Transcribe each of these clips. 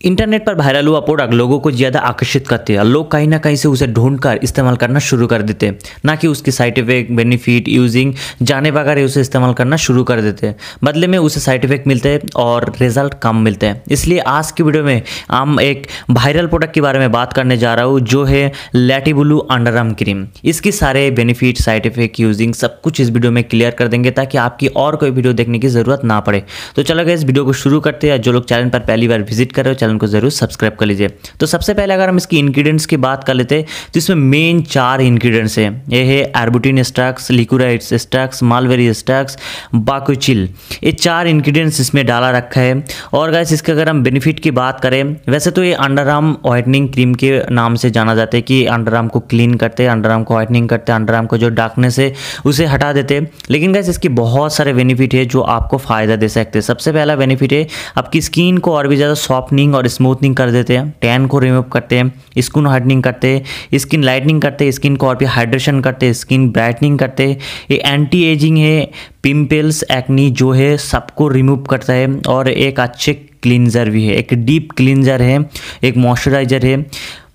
Internet पर viral हुआ product लोगों को ज़्यादा आकर्षित करते हैं। लोग कहीं ना कहीं से उसे ढूंढकर इस्तेमाल करना शुरू कर देते हैं। ना कि उसकी साइड इफ़ेक्ट बेनिफिट यूजिंग जाने वगैरह उसे इस्तेमाल करना शुरू कर देते हैं। बदले में उसे साइड इफ़ेक्ट मिलते हैं और रिज़ल्ट कम मिलते हैं। इसलिए आज की वीडियो में हम एक वायरल प्रोडक्ट के बारे में बात करने जा रहा हूँ, जो है लेटिबुलू अंडर आर्म क्रीम इसकी सारे बेनिफिट साइड इफ़ेक्ट यूजिंग सब कुछ इस वीडियो में क्लियर कर देंगे ताकि आपकी और कोई वीडियो देखने की ज़रूरत ना पड़े। तो चलो इस वीडियो को शुरू करते हैं। जो लोग चैनल पर पहली बार विज़िट कर रहे हो चैनल को ज़रूर सब्सक्राइब कर लीजिए। तो सबसे पहले अगर हम इसकी इंग्रीडियंट्स की बात कर लेते तो इसमें मेन चार इंग्रीडियंट्स हैं। ये है एर्बुटिन स्टैक्स लिक्विडाइट्स स्टैक्स मालवेरी स्टैक्स बाकुचिल ये चार इंग्रीडियंट्स इसमें डाला रखा है। और गैस इसके अगर हम बेनिफिट की बात करें, वैसे तो ये अंडर आर्म वाइटनिंग क्रीम के नाम से जाना जाता है कि अंडर आर्म को क्लीन करते हैं अंडर आर्म को वाइटनिंग करते हैं अंडर आर्म को जो डार्कनेस है, उसे हटा देते। हैं लेकिन गैस इसकी बहुत सारे बेनिफिट है जो आपको फ़ायदा दे सकते हैं। सबसे पहला बेनिफिट है, आपकी स्किन को और भी ज़्यादा सॉफ्टनिंग और स्मूथनिंग कर देते हैं टैन को रिमूव करते हैं स्किन हार्डनिंग करते हैं स्किन लाइटनिंग करते हैं स्किन को और भी हाइड्रेशन करते हैं स्किन ब्राइटनिंग करते हैं। ये एंटी एजिंग है पिम्पल्स एक्नी जो है, सबको रिमूव करता है और एक अच्छे क्लिनज़र भी है, एक डीप क्लिनज़र है, एक मॉइस्चराइज़र है।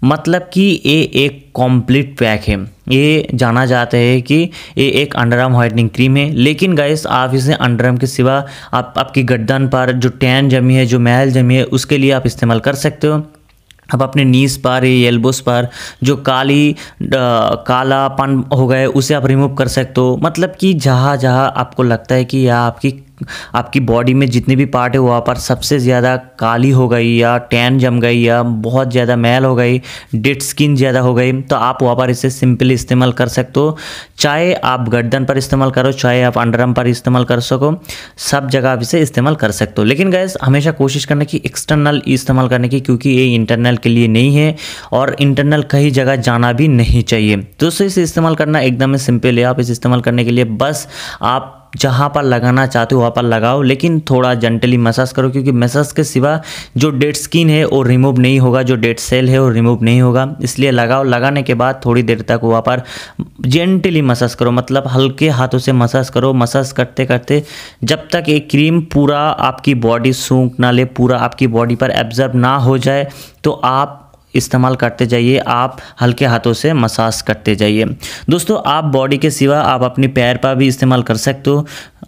मतलब कि ये एक कॉम्प्लीट पैक है। ये जाना जाता है कि ये एक अंडर आर्म वाइटनिंग क्रीम है। लेकिन गाइस आप इसे अंडर आर्म के सिवा आप, आपकी गर्दन पर जो टैन जमी है, जो मैल जमी है, उसके लिए आप इस्तेमाल कर सकते हो। आप अपने नीस पर, या एल्बोस पर जो काली कालापन हो गए उसे आप रिमूव कर सकते हो। मतलब कि जहाँ जहाँ आपको लगता है कि यह आपकी आपकी बॉडी में जितने भी पार्ट है, वहाँ पर सबसे ज़्यादा काली हो गई या टैन जम गई या बहुत ज़्यादा मैल हो गई डेड स्किन ज़्यादा हो गई तो आप वहाँ पर इसे सिंपली इस्तेमाल कर सकते हो। चाहे आप गर्दन पर इस्तेमाल करो, चाहे आप अंडरम पर इस्तेमाल कर सको, सब जगह आप इसे इस्तेमाल कर सकते हो। लेकिन गैस हमेशा कोशिश करने की एक्सटर्नल इस्तेमाल करने की, क्योंकि ये इंटरनल के लिए नहीं है और इंटरनल कहीं जगह जाना भी नहीं चाहिए। तो इसे इस्तेमाल करना एकदम सिंपल है। आप इसे इस्तेमाल करने के लिए बस आप जहाँ पर लगाना चाहते हो, वहाँ पर लगाओ, लेकिन थोड़ा जेंटली मसाज करो, क्योंकि मसाज के सिवा जो डेड स्किन है, वो रिमूव नहीं होगा, जो डेड सेल है, वो रिमूव नहीं होगा। इसलिए लगाओ। लगाने के बाद थोड़ी देर तक वहाँ पर जेंटली मसाज करो मतलब हल्के हाथों से मसाज करो। मसाज करते करते जब तक ये क्रीम पूरा आपकी बॉडी सूंख ना ले, पूरा आपकी बॉडी पर एब्जर्व ना हो जाए तो आप इस्तेमाल करते जाइए। आप हल्के हाथों से मसाज करते जाइए। दोस्तों, आप बॉडी के सिवा आप अपनी पैर पर भी इस्तेमाल कर सकते हो।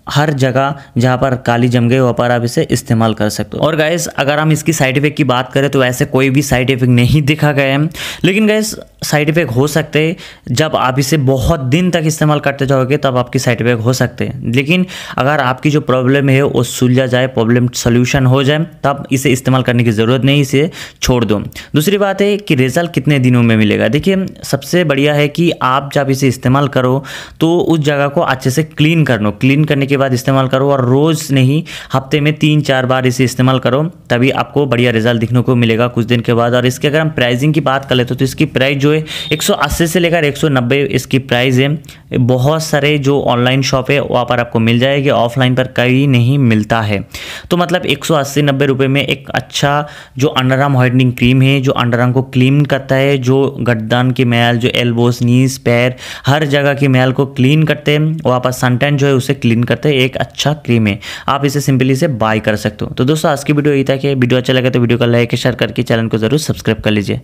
हर जगह जहाँ पर काली जम गई, वहाँ पर आप इसे इस्तेमाल कर सकते हो। और गैस अगर हम इसकी साइड इफ़ेक्ट की बात करें तो ऐसे कोई भी साइड इफ़ेक्ट नहीं दिखा गया है। लेकिन गैस साइड इफ़ेक्ट हो सकते हैं। जब आप इसे बहुत दिन तक इस्तेमाल करते जाओगे, तब आपकी साइड इफ़ेक्ट हो सकते हैं। लेकिन अगर आपकी जो प्रॉब्लम है, वो सुलझा जाए, प्रॉब्लम सोल्यूशन हो जाए, तब इसे इस्तेमाल करने की ज़रूरत नहीं, इसे छोड़ दो। दूसरी बात है कि रिज़ल्ट कितने दिनों में मिलेगा। देखिए, सबसे बढ़िया है कि आप जब इसे इस्तेमाल करो तो उस जगह को अच्छे से क्लीन कर लो। क्लीन करने के बाद इस्तेमाल करो और रोज़ नहीं, हफ़्ते में तीन चार बार इसे इस्तेमाल करो, तभी आपको बढ़िया रिज़ल्ट दिखने को मिलेगा कुछ दिन के बाद। और इसके अगर हम प्राइसिंग की बात कर लेते तो इसकी प्राइस जो है 180 से लेकर 190 इसकी प्राइस है। बहुत सारे जो ऑनलाइन शॉप है, वहाँ पर आपको मिल जाएगी ऑफलाइन पर कहीं नहीं मिलता है। तो मतलब एक सौ अस्सी नब्बे रुपये में एक अच्छा जो अंडर आर्म वाइटनिंग क्रीम है, जो अंडर आर्म को क्लीन करता है, जो गड्डान की मैल, जो एल्बोस नीज पैर, हर जगह की मैल को क्लीन करते हैं, वहाँ पर सनटैन जो है उसे क्लीन करते हैं, एक अच्छा क्रीम है। आप इसे सिंपली से बाय कर सकते हो। तो दोस्तों, आज की वीडियो यही था कि वीडियो अच्छा लगे तो वीडियो को लाइक शेयर करके चैनल को ज़रूर सब्सक्राइब कर लीजिए।